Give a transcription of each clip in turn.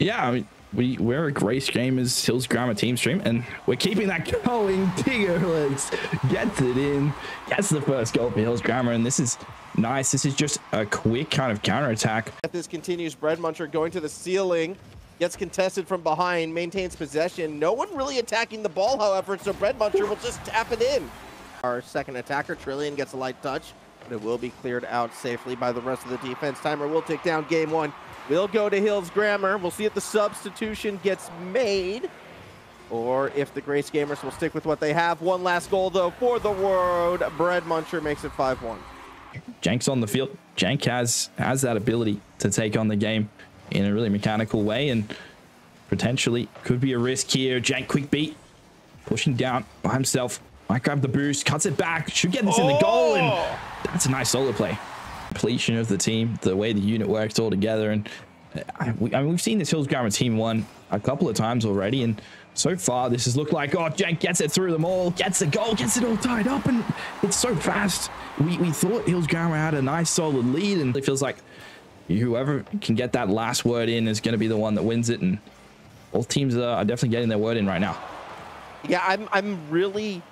Yeah, I mean, we, we're a Grace Gamers Hills Grammar team stream, and we're keeping that going. Tiggerlegs gets it in, gets the first goal for Hills Grammar, and this is nice. This is just a quick kind of counter attack. If this continues, Bread Muncher going to the ceiling, gets contested from behind, maintains possession. No one really attacking the ball, however, so Bread Muncher will just tap it in. Our second attacker, Trillion, gets a light touch, but it will be cleared out safely by the rest of the defense. Timer will take down game one. We'll go to Hills Grammar. We'll see if the substitution gets made or if the Grace Gamers will stick with what they have. One last goal, though, for the world. Bread Muncher makes it 5-1. Jank's on the field. Jank has has that ability to take on the game in a really mechanical way and potentially could be a risk here. Jank quick beat, pushing down by himself. Might grab the boost, cuts it back, should get this oh! in the goal, and oh! that's a nice solo play completion of the team, the way the unit works all together. And I, we, I mean, we've seen this Hills Grammar team one a couple of times already. And so far, this has looked like, oh, Jank gets it through them all, gets the goal, gets it all tied up. And it's so fast. We, we thought Hills Grammar had a nice solid lead. And it feels like whoever can get that last word in is going to be the one that wins it. And both teams are definitely getting their word in right now. Yeah, I'm, I'm really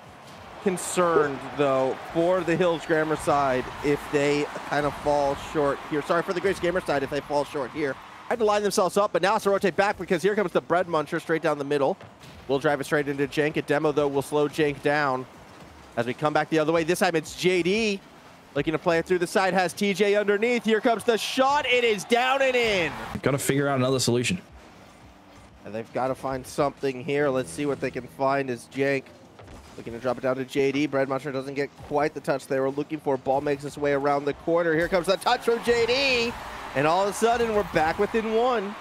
concerned, though, for the Hills Grammar side if they kind of fall short here. Sorry, for the Grace Gamer side if they fall short here. I Had to line themselves up, but now it's to rotate back because here comes the Bread Muncher straight down the middle. We'll drive it straight into Jank. A demo, though, will slow Jank down. As we come back the other way, this time it's JD. Looking to play it through the side, has TJ underneath. Here comes the shot. It is down and in. Got to figure out another solution. And they've got to find something here. Let's see what they can find as Jank Looking to drop it down to JD. Bread Muncher doesn't get quite the touch they were looking for. Ball makes its way around the corner. Here comes the touch from JD. And all of a sudden, we're back within one.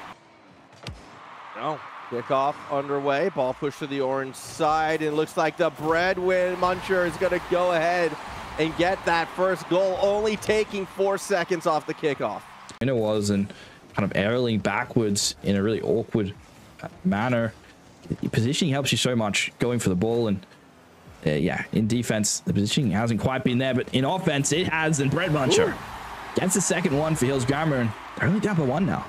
No. Kickoff underway. Ball pushed to the orange side. And it looks like the Breadwin Muncher is going to go ahead and get that first goal, only taking four seconds off the kickoff. And it was, and kind of aerially backwards in a really awkward uh, manner. Positioning helps you so much going for the ball and uh, yeah, in defense, the positioning hasn't quite been there, but in offense, it has. And Bread Muncher gets the second one for Hills Grammar, and they're only down by one now.